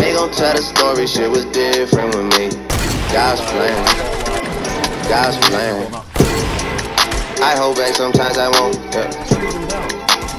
They gon' tell the story, shit was different with me. God's plan, God's plan. I hold back, sometimes I won't. Yeah.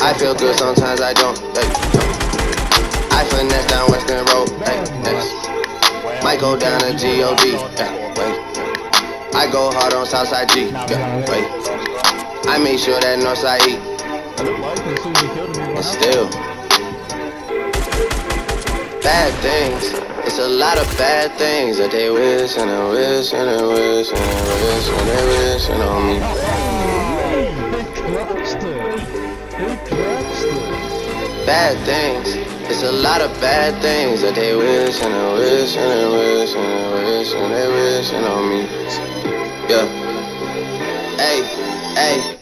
I feel good, sometimes I don't. Yeah. I finesse down Western Road. Yes. Might go down to G-O-D. Yeah. I go hard on Southside G. Yeah. I make sure that Northside E. And still. Bad things. It's a lot of bad things that they wish and they wish and they wish and they wish and they wishing on me. Bad things. It's a lot of bad things that they wish and they wish and they wish and they wish and they wishing on me. Yeah. Hey, hey.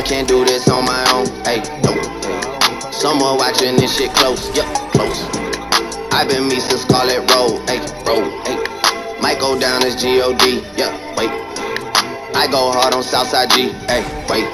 I can't do this on my own. Hey, no. Someone watching this shit close. Yup, close. I've been me since Scarlet Road. Hey, road. Hey. Might go down as G-O-D. Yeah, wait. I go hard on Southside G. Hey, wait.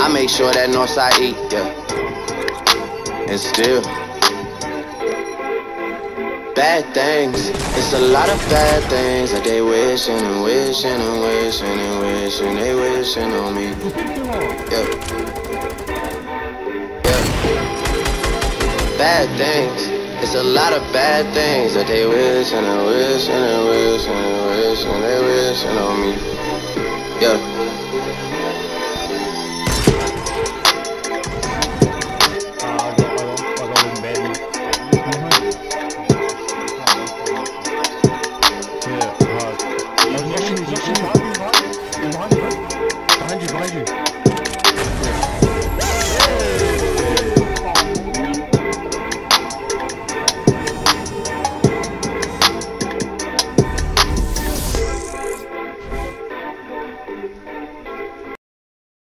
I make sure that Northside E. Yeah. And still. Bad things. It's a lot of bad things that they wishing and wishing and wishing and wishing they wishing on me. Yeah. Yeah. Bad things. It's a lot of bad things that they wishing and wishing and wishing and wishing they wishing on me. Yeah. Behind you.